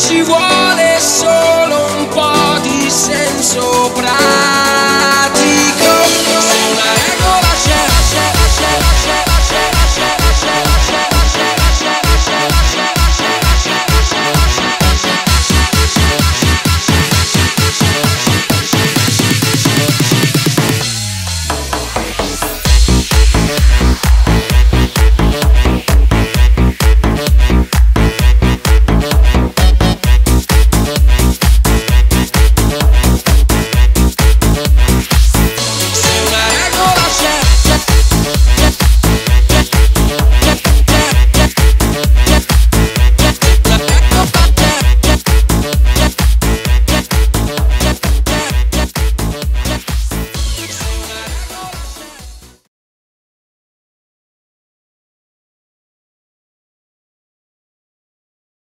ci vuole solo un po' di senso pratico.